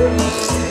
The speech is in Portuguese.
Música